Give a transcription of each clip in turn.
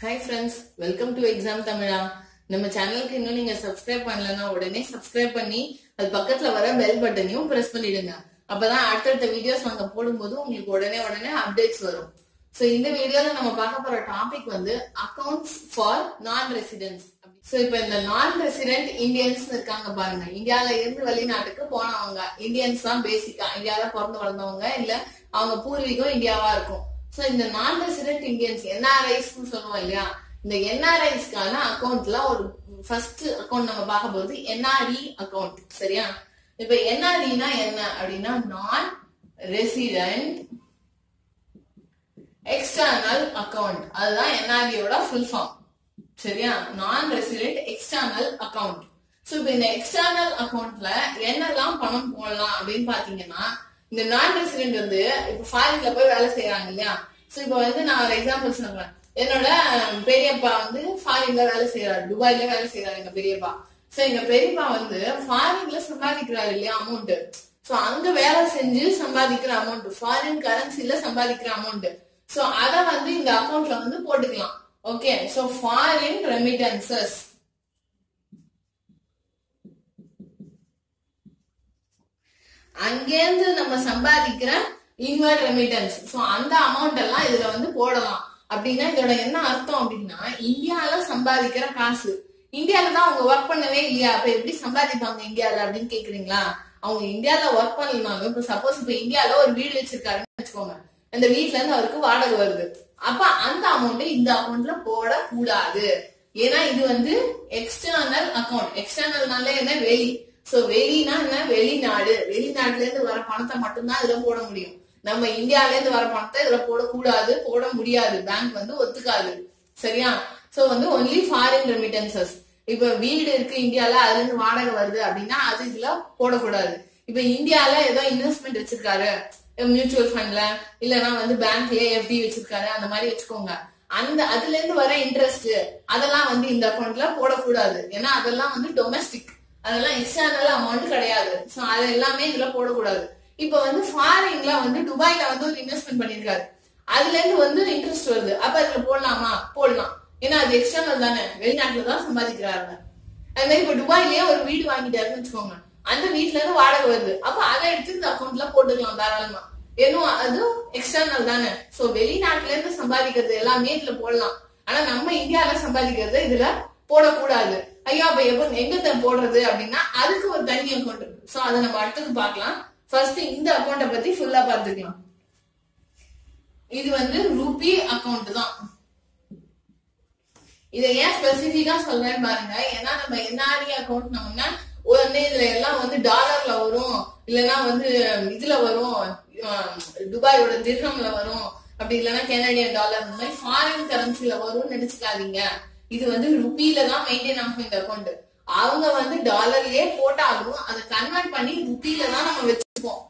Hi friends welcome to exam Tamizha நம்ம சேனலுக்கு இன்னும் நீங்க சப்ஸ்கிரைப் பண்ணலன்னா உடனே சப்ஸ்கிரைப் பண்ணி அது பக்கத்துல வர பெல் பட்டனையும் பிரஸ் பண்ணிடுங்க. அப்பதான் அடுத்தடுத்த வீடியோஸ் நாங்க போடும்போது உங்களுக்கு உடனே உடனே அப்டேட்ஸ் வரும். சோ இந்த வீடியோல நம்ம பார்க்க போற டாபிக் வந்து accounts for non residents so இப்போ இந்த நான் ரெசிடென்ட் இந்தியன்ஸ் இருக்காங்க பாருங்க. இந்தியால இருந்து வெளிநாட்டுக்கு போனவங்க. இந்தியன்ஸ் தான் பேசிக்கா இந்தியால பிறந்து வளர்ந்தவங்க இல்ல அவங்க பூர்வீகம் இந்தியாவா இருக்கும். சோ இந்த நான் ரெசிடென்ட் இந்தியன்ஸ் என்ஆர்ஐஸ் சொல்லுவோம் இல்லையா? இந்த என்ஆர்ஐஸ்க்கான அக்கௌண்ட்ல ஒரு ஃபர்ஸ்ட் அக்கௌண்ட் நம்ம பார்க்க போறது என்ஆர்இ அக்கௌண்ட் சரியா? இப்ப என்ஆர்இனா என்ன அப்படின்னா நான் ரெசிடென்ட் எக்ஸ்டர்னல் அக்கௌண்ட் அதுதான் என்ஆர்இயோட ஃபுல் ஃபார்ம் சரியா? நான் ரெசிடென்ட் எக்ஸ்டர்னல் அக்கவுண்ட் சோ இப்போ இந்த எக்ஸ்டர்னல் அக்கௌண்ட்ல என்னெல்லாம் பணம் போடலாம் அப்படின்னு பாத்தீங்கன்னா இந்த நான் ரெசிடென்ட் வந்து இப்ப ஃபாரின்ல போய் வேலை செய்யறாங்க இல்லையா? சோ இப்போ வந்து நான் ஒரு எக்ஸாம்பிள் சொல்றேன். என்னோட பெரியப்பா வந்து ஃபாரின்ல வேலை செய்யறாரு துபாயில வேலை செய்யறாரு எங்க பெரியப்பா. சோ எங்க பெரியப்பா வந்து ஃபாரின்ல சம்பாதிக்கிறாரு இல்லையா அமௌண்ட் சோ அங்க வேலை செஞ்சு சம்பாதிக்கிற அமௌண்ட் ஃபாரின் கரன்சில சம்பாதிக்கிற அமௌண்ட் சோ அத வந்து இந்த அக்கௌண்ட்ல வந்து போட்டுக்கலாம். ஓகே சோ ஃபாரின் ரெமிட்டன்சஸ் அங்கேருந்து நம்ம சம்பாதிக்கிற இன்வர்ட் ரெமிட்டன்ஸ் சோ அந்த அமௌண்ட் எல்லாம் இதுல வந்து போடலாம். அப்படின்னா இதோட என்ன அர்த்தம் அப்படின்னா இந்தியால சம்பாதிக்கிற காசு. இந்தியால தான் அவங்க ஒர்க் பண்ணவே இல்லையா? அப்ப எப்படி சம்பாதிப்பாங்க இந்தியால அப்படின்னு கேக்குறீங்களா? அவங்க இந்தியால ஒர்க் பண்ணலனாலும் இப்ப சப்போஸ் இப்ப இந்தியால ஒரு வீடு வச்சிருக்காருன்னு வச்சுக்கோங்க. அந்த வீட்ல இருந்து அவருக்கு வாடகை வருது. அப்ப அந்த அமௌண்ட் இந்த அமௌண்ட்ல போட கூடாது ஏன்னா இது வந்து எக்ஸ்டர்னல் அக்கௌண்ட் எக்ஸ்டர்னல்னால என்ன? வெளி. சோ வெளினா என்ன? வெளிநாடு. வெளிநாட்டுல இருந்து வர பணத்தை மட்டும்தான் இதுல போட முடியும். நம்ம இந்தியால இருந்து வர பணத்தை இதுல போடக்கூடாது போட முடியாது. பேங்க் வந்து ஒத்துக்காது. சரியா? சோ வந்து ஒன்லி ஃபாரின் ரெமிட்டன்சஸ் இப்ப வீடு இருக்கு இந்தியால அதுல இருந்து வாடகை வருது அப்படின்னா அது இதுல போடக்கூடாது. இப்ப இந்தியால ஏதோ இன்வெஸ்ட்மெண்ட் வச்சிருக்காரு. மியூச்சுவல் ஃபண்ட்ல இல்லைன்னா வந்து பேங்க்ல எஃப்டி வச்சிருக்காரு. அந்த மாதிரி வச்சுக்கோங்க. அந்த அதுல இருந்து வர இன்ட்ரெஸ்ட் அதெல்லாம் வந்து இந்த அக்கௌண்ட்ல போடக்கூடாது. ஏன்னா அதெல்லாம் வந்து டொமஸ்டிக் அதெல்லாம் எக்ஸ்டர்னல் அமௌண்ட் கிடையாது. ஸோ அது எல்லாமே இதுல போடக்கூடாது. இப்ப வந்து ஃபாரின்ல வந்து துபாயில வந்து ஒரு இன்வெஸ்ட்மெண்ட் பண்ணிருக்காரு அதுல இருந்து வந்து இன்ட்ரெஸ்ட் வருது. அப்ப அதுல போடலாமா? போடலாம். ஏன்னா அது எக்ஸ்டர்னல் தானே. வெளிநாட்டுல தான் சம்பாதிக்கிறாங்க. அது மாதிரி இப்ப துபாயிலேயே ஒரு வீடு வாங்கிட்டாருன்னு வச்சுக்கோங்க. அந்த வீட்டுல இருந்து வாடகை வருது. அப்ப அதை எடுத்து இந்த அக்கௌண்ட்ல போட்டுக்கலாம் தாராளமா. ஏன்னா அது எக்ஸ்டர்னல் தானே. சோ வெளிநாட்டுல இருந்து சம்பாதிக்கிறது எல்லாமே இதுல போடலாம். ஆனா நம்ம இந்தியால சம்பாதிக்கிறது இதுல போடக்கூடாது. ஐயா அப்ப எப்ப எங்க போடுறது அப்படின்னா அதுக்கு ஒரு தனி அக்கௌண்ட் இருக்கு சோ அதை நம்ம அடுத்தது பார்க்கலாம். ஃபர்ஸ்ட் இந்த அக்கௌண்ட்டை பத்தி ஃபுல்லா பார்த்துக்கலாம். இது வந்து ரூபி அக்கௌண்ட் தான். இதை ஏன் ஸ்பெசிபிக்கா சொல்றேன்னு பாருங்க. ஏன்னா நம்ம என்ஆர்இ அக்கௌண்ட் நம்மனா உடனே இதுல எல்லாம் வந்து டாலர்ல வரும். இல்லைன்னா வந்து இதுல வரும். துபாயோட திருகம்ல வரும். அப்படி இல்லைன்னா கெனடியன் டாலர் இந்த மாதிரி ஃபாரின் கரன்சில வரும்னு நினைச்சுக்காதீங்க. இது வந்து ருபியில தான் மெயின்டைன் ஆகும் இந்த அக்கௌண்ட் அவங்க வந்து டாலர்லயே போட்டாலும் அதை கன்வெர்ட் பண்ணி ருபியில தான் நம்ம வச்சுப்போம்.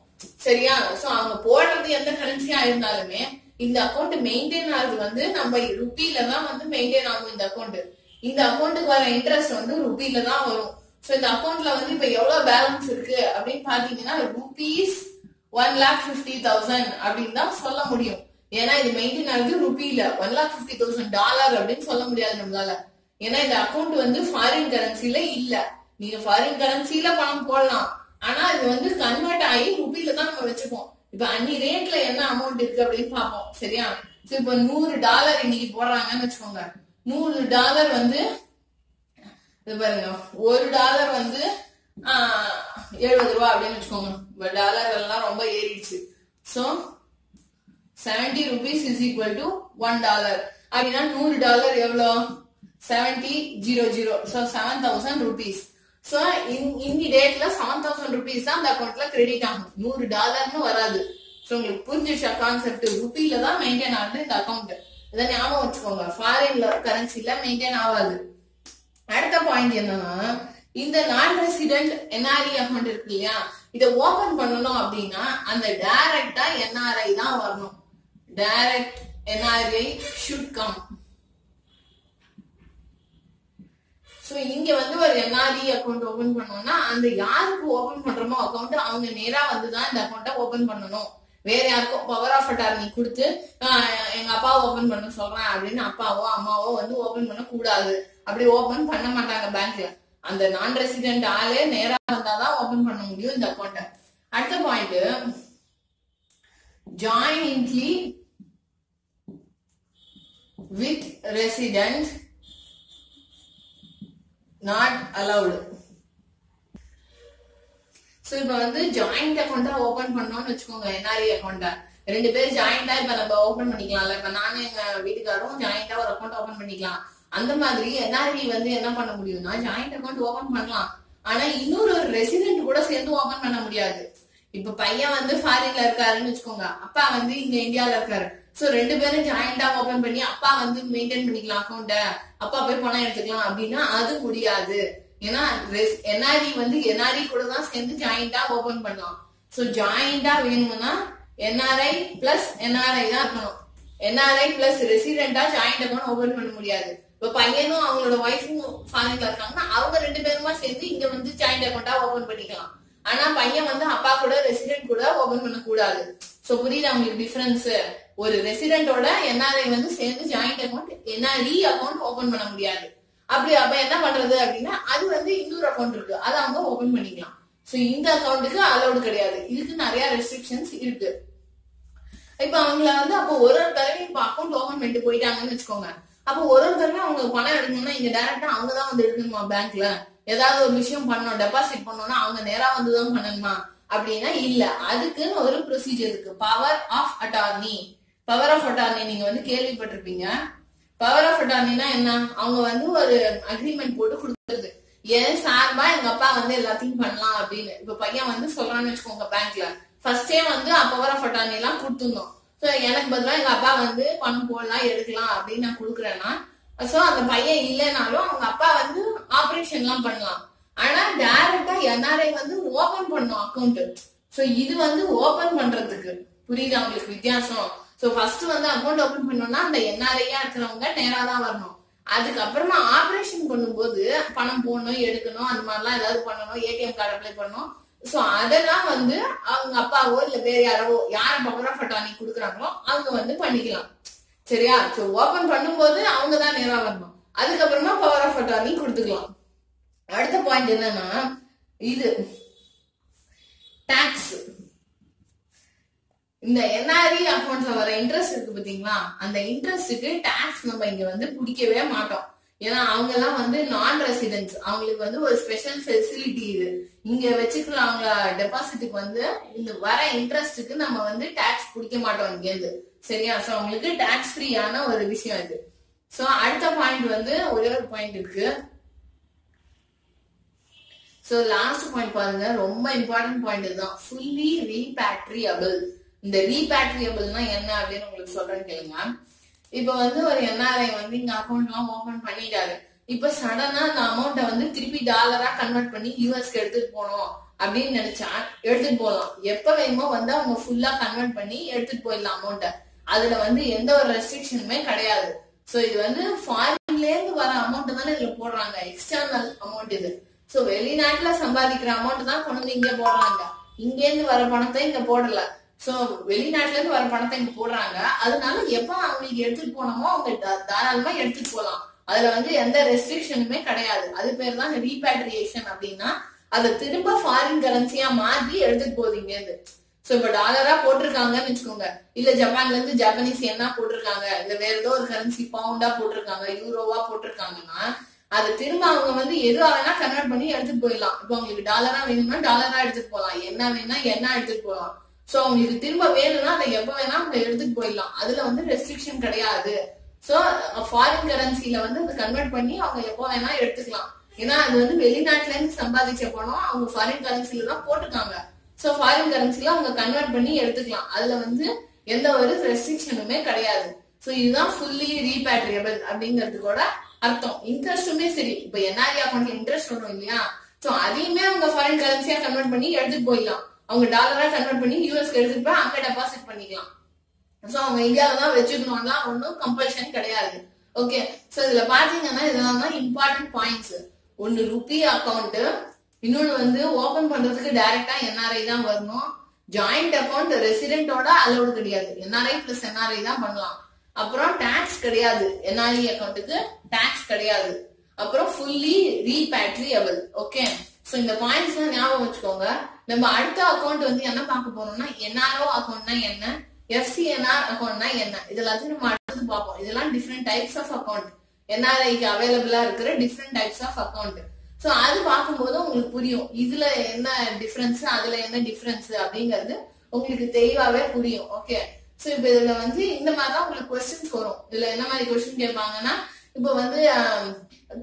சரியா? சோ அவங்க போடுறது எந்த கரன்சியா இருந்தாலுமே இந்த அக்கௌண்ட் மெயின்டைன் ஆகுது வந்து நம்ம ருபியில தான் வந்து மெயின்டைன் ஆகும் இந்த அக்கௌண்ட் இந்த அக்கௌண்ட்டுக்கு வர இன்ட்ரெஸ்ட் வந்து ருபியில தான் வரும். சோ இந்த அக்கௌண்ட்ல வந்து இப்ப எவ்வளவு பேலன்ஸ் இருக்கு அப்படின்னு பாத்தீங்கன்னா rupees one lakh fifty thousand அப்படின்னு தான் சொல்ல முடியும். ஏன்னா இது மெயின்டைன் ஆகுது ருபியில one lakh fifty thousand dollar அப்படின்னு சொல்ல முடியாது நம்மளால. ஏன்னா இந்த அக்கௌண்ட் வந்து ஃபாரின் கரன்சில இல்ல. நீங்க ஃபாரின் கரன்சில பணம் போடலாம். ஆனா இது வந்து கன்வெர்ட் ஆகி ருபியில தான் நம்ம வச்சுப்போம். இப்ப அன்னி ரேட்ல என்ன அமௌண்ட் இருக்கு அப்படின்னு பாப்போம் சரியா? இப்ப நூறு டாலர் இன்னைக்கு போடுறாங்கன்னு வச்சுக்கோங்க. நூறு டாலர் வந்து இது பாருங்க. ஒரு டாலர் வந்து எழுபது ரூபா அப்படின்னு வச்சுக்கோங்க. டாலர் எல்லாம் ரொம்ப ஏறிடுச்சு. So seventy rupees is equal to one dollar அப்படின்னா நூறு டாலர் எவ்வளோ? Seventy zero zero so seven thousand rupees so இன்னி டேட்ல செவன் தௌசண்ட் ருபீஸ் தான் அந்த அக்கௌண்ட்ல கிரெடிட் ஆகும். நூறு டாலர்னு வராது. ஸோ உங்களுக்கு புரிஞ்சிச்சா கான்செப்ட் ருபியில தான் மெயின்டைன் ஆகுது இந்த அக்கௌண்ட் இதை ஞாபகம் வச்சுக்கோங்க. ஃபாரின்ல கரன்சில மெயின்டைன் ஆகாது. அடுத்த பாயிண்ட் என்னன்னா இந்த நான் ரெசிடென்ட் என்ஆர்இ அக்கௌண்ட் இருக்கு இல்லையா? இதை ஓபன் பண்ணணும் அப்படின்னா அந்த டைரக்டா என்ஆர்ஐ தான் வரணும். Direct NRI should come so இங்க வந்து ஒரு என்ஆர்இ அக்கௌண்ட் ஓபன் பண்ணோம்னா அந்த யாருக்கு ஓபன் பண்றோமோ அக்கௌண்ட் அவங்க நேரா வந்து தான் இந்த அக்கௌண்ட்டை ஓபன் பண்ணணும். வேற யாருக்கும் பவர் ஆஃப் அட்டார்னி கொடுத்து எங்க அப்பாவை ஓபன் பண்ண சொல்றேன் அப்படின்னு அப்பாவோ அம்மாவோ வந்து ஓபன் பண்ண கூடாது அப்படி ஓபன் பண்ண மாட்டாங்க பேங்க்ல அந்த நான் ரெசிடென்ட் ஆளே நேரா வந்தாதான் ஓபன் பண்ண முடியும் இந்த அக்கௌண்ட்டை அடுத்த point jointly with resident not allowed so இப்ப வந்து ஜாயிண்ட் அக்கௌண்டா ஓபன் பண்ணோம்னு வச்சுக்கோங்க என்ஆர்ஐ அக்கௌண்டா ரெண்டு பேர் ஜாயிண்டா இப்ப நம்ம ஓபன் பண்ணிக்கலாம்ல. இப்ப நானும் எங்க வீட்டுக்காரும் ஜாயிண்டா ஒரு அக்கௌண்ட் ஓபன் பண்ணிக்கலாம். அந்த மாதிரி என்ஆர்இ வந்து என்ன பண்ண முடியும்னா ஜாயிண்ட் அக்கௌண்ட் ஓபன் பண்ணலாம். ஆனா இன்னொரு ஒரு ரெசிடென்ட் கூட சேர்ந்து ஓபன் பண்ண முடியாது. இப்ப பையன் வந்து ஃபாரின்ல இருக்காருன்னு வச்சுக்கோங்க. அப்பா வந்து இங்க இந்தியால இருக்காரு. சோ ரெண்டு பேரும் ஜாயிண்டா ஓபன் பண்ணி அப்பா வந்து மெயின்டைன் பண்ணிக்கலாம் அக்கௌண்ட அப்பா போய் பணம் எடுத்துக்கலாம் அப்படின்னா அது முடியாது. ஏன்னா என்ஆர்இ வந்து என்ஆர்இ கூட தான் சேர்ந்து ஜாயிண்டா ஓபன் பண்ணலாம் சோ ஜாயிண்டா வேணும்னா என்ஆர்ஐ பிளஸ் என்ஆர்ஐ தான் இருக்கணும். என்ஆர்ஐ பிளஸ் ரெசிடென்டா ஜாயிண்ட் அக்கௌண்ட் ஓபன் பண்ண முடியாது. இப்ப பையனும் அவங்களோட ஒய்ஃபும் ஃபாரின்ல இருக்காங்கன்னா அவங்க ரெண்டு பேருமா சேர்ந்து இங்க வந்து ஜாயிண்ட் அக்கௌண்டா ஓபன் பண்ணிக்கலாம். ஆனா பையன் வந்து அப்பா கூட ரெசிடென்ட் கூட ஓபன் பண்ண கூடாது சோ புரியுதா அவங்களுக்கு டிஃபரன்ஸ் ஒரு ரெசிடென்டோட என்ஆர்ஐ வந்து சேர்ந்து joint account NRE account open பண்ண முடியாது. அப்படி அப்ப என்ன பண்றது அப்படின்னா அது வந்து இன்னொரு அக்கௌண்ட் இருக்கு. அதை அவங்க ஓபன் பண்ணிக்கலாம். சோ இந்த அக்கௌண்ட்டுக்கு அலௌடு கிடையாது. இதுக்கு நிறைய ரெஸ்ட்ரிக்ஷன்ஸ் இருக்கு. இப்ப அவங்கள வந்து அப்போ ஒரு ஒரு தடவை இப்ப அக்கௌண்ட் ஓபன் பண்ணிட்டு போயிட்டாங்கன்னு வச்சுக்கோங்க. அப்போ ஒரு ஒரு தடவை அவங்க பணம் எடுக்கணும்னா இங்க டேரக்டா அவங்க தான் வந்து எடுக்கணுமா பேங்க்ல ஏதாவது ஒரு விஷயம் பண்ணணும் டெபாசிட் பண்ணணும்னா அவங்க நேரா வந்து தான் பண்ணணுமா? அப்படின்னா இல்ல. அதுக்குன்னு ஒரு ப்ரொசீஜர் இருக்கு. Power of attorney power of attorney நீங்க வந்து கேள்விப்பட்டிருப்பீங்க. பவர் ஆஃப் அட்டார்னினா என்ன? அவங்க வந்து ஒரு அக்ரிமெண்ட் போட்டு கொடுக்குறது. என் சார்பா எங்க அப்பா வந்து எல்லாத்தையும் பண்ணலாம் அப்படின்னு. இப்ப பையன் வந்து சொல்றான்னு வச்சுக்கோங்க பேங்க்ல ஃபர்ஸ்டே வந்து பவர் ஆஃப் அட்டார்னி எல்லாம் கொடுத்துருந்தோம் சோ எனக்கு பதிலாக எங்க அப்பா வந்து பணம் போடலாம் எடுக்கலாம் அப்படின்னு நான் கொடுக்குறேன்னா சோ அந்த பையன் இல்லைனாலும் அவங்க அப்பா வந்து ஆப்ரேஷன்லாம் எல்லாம் பண்ணலாம். ஆனா டைரக்டா என்ஆர்ஐ வந்து ஓபன் பண்ணும் அக்கௌண்ட் சோ இது வந்து ஓபன் பண்றதுக்கு. புரியுதா உங்களுக்கு வித்தியாசம்? சோ ஃபர்ஸ்ட் வந்து அக்கௌண்ட் ஓபன் பண்ணோம்னா அந்த என்ஆர்ஐயா இருக்கிறவங்க நேரா தான் வரணும். அதுக்கப்புறமா ஆபரேஷன் பண்ணும்போது பணம் போடணும் எடுக்கணும் அந்த மாதிரிலாம் ஏதாவது பண்ணணும் ஏடிஎம் கார்டு அப்ளை பண்ணணும். சோ அதெல்லாம் வந்து அவங்க அப்பாவோ இல்ல வேற யாரோ யார் பவர் ஆஃப் குடுக்குறாங்களோ கொடுக்குறாங்களோ அவங்க வந்து பண்ணிக்கலாம். சரியா? சோ ஓபன் பண்ணும்போது அவங்க தான் நேரா வரணும். அதுக்கப்புறமா பவர் ஆஃப் அட்டார்னி கொடுத்துக்கலாம். அடுத்த பாயிண்ட் என்னன்னா இது. டாக்ஸ் இந்த என்ஆர்இ அக்கௌண்ட்ல வர இன்ட்ரெஸ்ட் இருக்கு பாத்தீங்களா? அந்த இன்ட்ரெஸ்ட்டுக்கு டாக்ஸ் நம்ம இங்க வந்து பிடிக்கவே மாட்டோம். ஏன்னா அவங்க எல்லாம் வந்து நான் ரெசிடென்ட்ஸ் அவங்களுக்கு வந்து ஒரு ஸ்பெஷல் ஃபெசிலிட்டி இது. இங்க வச்சுக்கிற அவங்க டெபாசிட்டுக்கு வந்து இந்த வர இன்ட்ரெஸ்ட்டுக்கு நம்ம வந்து டாக்ஸ் பிடிக்க மாட்டோம் இங்க இருந்து சரியா? சோ அவங்களுக்கு டாக்ஸ் ஃப்ரீயான ஒரு விஷயம் இது. சோ அடுத்த பாயிண்ட் வந்து ஒரே ஒரு பாயிண்ட் இருக்கு. சோ லாஸ்ட் பாயிண்ட் பாருங்க. ரொம்ப இம்பார்ட்டன்ட் பாயிண்ட் இதுதான். ஃபுல்லி ரீபேட்ரியபிள் இந்த ரீபேட்ரியபிள்னா என்ன அப்படின்னு உங்களுக்கு சொல்றேன் கேளுங்க. இப்ப வந்து ஒரு என்ஆர்ஐ வந்து இங்க அக்கௌண்ட் எல்லாம் ஓபன் பண்ணிட்டாரு. இப்ப சடனா அந்த அமௌண்ட்டை வந்து திருப்பி டாலரா கன்வெர்ட் பண்ணி யூஎஸ்க்கு எடுத்துட்டு போனோம் அப்படின்னு நினைச்சா எடுத்துட்டு போகலாம் எப்ப வேணுமோ வந்து அவங்க ஃபுல்லா கன்வெர்ட் பண்ணி எடுத்துட்டு போயிடலாம் அமௌண்ட்டை அதுல வந்து எந்த ஒரு ரெஸ்ட்ரிக்ஷனுமே கிடையாது. சோ இது வந்து ஃபாரின்ல இருந்து வர அமௌண்ட் தானே இதுல போடுறாங்க. எக்ஸ்டர்னல் அமௌண்ட் இது. சோ வெளிநாட்டுல சம்பாதிக்கிற அமௌண்ட் தான் கொண்டு வந்து இங்க போடுறாங்க. இங்க இருந்து வர பணத்தை இங்க போடல. சோ வெளிநாட்டுல இருந்து வர பணத்தை இங்க போடுறாங்க. அதனால எப்ப அவங்களுக்கு எடுத்துட்டு போனோமோ அவங்க தா- தாராளமா எடுத்துட்டு போலாம். அதுல வந்து எந்த ரெஸ்ட்ரிக்ஷனுமே கிடையாது. அது பேர் தான் ரீபேட்ரியேஷன் அப்படின்னா அதை திரும்ப ஃபாரின் கரன்சியா மாத்தி எடுத்துட்டு போகுது இங்க இருந்து சோ இப்ப டாலரா போட்டிருக்காங்கன்னு வச்சுக்கோங்க. இல்ல ஜப்பான்ல இருந்து ஜப்பனீஸ் என்ன போட்டிருக்காங்க. இல்ல வேற ஏதோ ஒரு கரன்சி பவுண்டா போட்டிருக்காங்க யூரோவா போட்டிருக்காங்கன்னா அதை திரும்ப அவங்க வந்து எது வேணா கன்வெர்ட் பண்ணி எடுத்துட்டு போயிடலாம். இப்போ அவங்களுக்கு டாலரா வேணும்னா டாலரா எடுத்துட்டு போகலாம். என்ன வேணா என்ன எடுத்துட்டு போகலாம். சோ அவங்களுக்கு திரும்ப வேணும்னா அதை எப்ப வேணா அவங்க எடுத்துட்டு போயிடலாம். அதுல வந்து ரெஸ்ட்ரிக்ஷன் கிடையாது. சோ ஃபாரின் கரன்சில வந்து அதை கன்வெர்ட் பண்ணி அவங்க எப்போ வேணா எடுத்துக்கலாம். ஏன்னா அது வந்து வெளிநாட்டுல இருந்து சம்பாதிச்ச பணம் அவங்க ஃபாரின் கரன்சில தான் போட்டுருக்காங்க. சோ ஃபாரின் கரன்சில அவங்க கன்வெர்ட் பண்ணி எடுத்துக்கலாம். அதுல வந்து எந்த ஒரு ரெஸ்ட்ரிக்ஷனுமே கிடையாது. சோ இதுதான் ஃபுல்லி ரீபேட்ரியபிள் அப்படிங்கிறதுக்கோட அர்த்தம். இன்ட்ரெஸ்ட்டுமே சரி. இப்ப என்ஆர்இ அக்கௌண்ட்ல இன்ட்ரெஸ்ட் வரும் இல்லையா? சோ அதையுமே அவங்க ஃபாரின் கரன்சியா கன்வெர்ட் பண்ணி எடுத்துட்டு போயிடலாம். அவங்க டாலரா கன்வெர்ட் பண்ணி யூஎஸ்க்கு எடுத்துட்டு போய் அங்க டெபாசிட் பண்ணிக்கலாம். சோ அவங்க இந்தியாவில தான் வச்சுக்கணும்லாம் ஒன்றும் கம்பல்ஷன் கிடையாது. ஓகே சோ இதுல பாத்தீங்கன்னா இதெல்லாம் தான் இம்பார்ட்டன்ட் பாயிண்ட்ஸ் ஒன்னு ருபி அக்கௌண்ட் இன்னொன்னு வந்து ஓபன் பண்றதுக்கு டைரக்டா என்ஆர்ஐ தான் வரணும். ஜாயிண்ட் அக்கௌண்ட் ரெசிடென்டோட அலௌடு கிடையாது. என்ஆர்ஐ பிளஸ் என்ஆர்ஐ தான் பண்ணலாம். அப்புறம் டாக்ஸ் கிடையாது. என்ஆர்இ அக்கௌண்ட்டுக்கு டாக்ஸ் கிடையாது. அப்புறம் ஃபுல்லி ரீபேட்ரியபிள் ஓகே சோ இந்த பாயிண்ட்ஸ் ஞாபகம் வச்சுக்கோங்க. நம்ம அடுத்த அக்கௌண்ட் வந்து என்ன பார்க்க போறோம்னா என்ஆர்ஓ அக்கௌண்ட்னா என்ன? எஃப்சிஎன்ஆர் அக்கௌண்ட்னா என்ன? இது எல்லாத்தையும் நம்ம அடுத்தது பார்ப்போம். இதெல்லாம் டிஃப்ரெண்ட் டைப்ஸ் ஆஃப் அக்கௌண்ட் என்ஆர்ஐக்கு அவைலபிளா இருக்கிற different types of account so அது பார்க்கும்போது உங்களுக்கு புரியும். இதுல என்ன டிஃபரன்ஸ் அதுல என்ன டிஃபரன்ஸ் அப்படிங்கிறது உங்களுக்கு தெளிவாவே புரியும் ஓகே சோ இப்ப இதுல வந்து இந்த மாதிரி தான் உங்களுக்கு கொஸ்டின்ஸ் வரும். இதுல என்ன மாதிரி கொஸ்டின் கேட்பாங்கன்னா இப்ப வந்து um,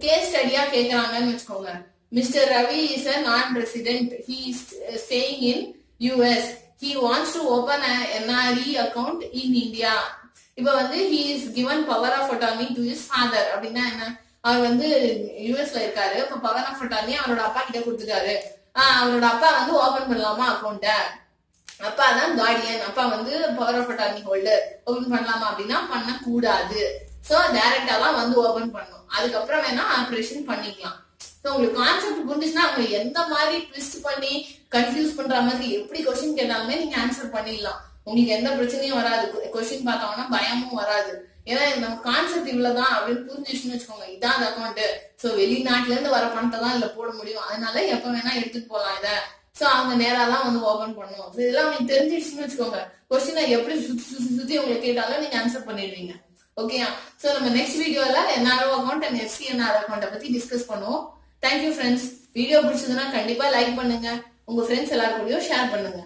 கேஸ் ஸ்டடியா கேட்கறாங்கன்னு வச்சுக்கோங்க. Mister Ravi is a non resident he is staying in US he wants to open a NRE account in India இப்ப வந்து he is given power of attorney to is father அப்படின்னா என்ன? அவர் வந்து யூஎஸ்ல இருக்காரு. இப்ப power of attorney அவரோட அப்பா கிட்ட கொடுத்துட்டாரு. அவரோட அப்பா வந்து ஓபன் பண்ணலாமா அக்கௌண்ட்டை அப்பா தான் கார்டியன் அப்பா வந்து power of attorney holder open பண்ணலாமா அப்படின்னா பண்ண கூடாது சோ டைரக்டாலாம் வந்து ஓபன் பண்ணும் அதுக்கப்புறம் வேணா ஆப்ரேஷன் பண்ணிக்கலாம். ஸோ உங்களுக்கு கான்செப்ட் புரிஞ்சுச்சுன்னா அவங்க எந்த மாதிரி ட்விஸ்ட் பண்ணி கன்ஃபியூஸ் பண்ற மாதிரி எப்படி கொஸ்டின் கேட்டாலுமே நீங்க ஆன்சர் பண்ணிடலாம். உங்களுக்கு எந்த பிரச்சனையும் வராது. கொஸ்டின் பார்த்தோம்னா பயமும் வராது. ஏன்னா நம்ம கான்செப்ட் இவ்வளவுதான் அப்படின்னு புரிஞ்சிச்சுன்னு வச்சுக்கோங்க. இதான் அந்த அக்கௌண்ட் சோ வெளிநாட்டுல இருந்து வர பணத்தை தான் இதுல போட முடியும். அதனால எப்ப வேணா எடுத்துட்டு போலாம் இதை. ஸோ அவங்க நேரா தான் வந்து ஓபன் பண்ணுவோம் ஸோ இதெல்லாம் உங்களுக்கு தெரிஞ்சிடுச்சுன்னு வச்சுக்கோங்க. கொஸ்டினை எப்படி சுத்தி சுத்தி சுத்தி உங்களுக்கு கேட்டாலும் நீங்க ஆன்சர் பண்ணிடுவீங்க. ஓகேயா ஸோ நம்ம நெக்ஸ்ட் வீடியோல என்ஆர்ஓ அக்கௌண்ட் அண்ட் எஃப்சிஎன்ஆர் அக்கௌண்ட்டை பத்தி டிஸ்கஸ் பண்ணுவோம். தேங்க்யூ ஃப்ரெண்ட்ஸ் வீடியோ பிடிச்சதுன்னா கண்டிப்பா லைக் பண்ணுங்க. உங்க ஃப்ரெண்ட்ஸ் எல்லாரும் கூடயும் ஷேர் பண்ணுங்க.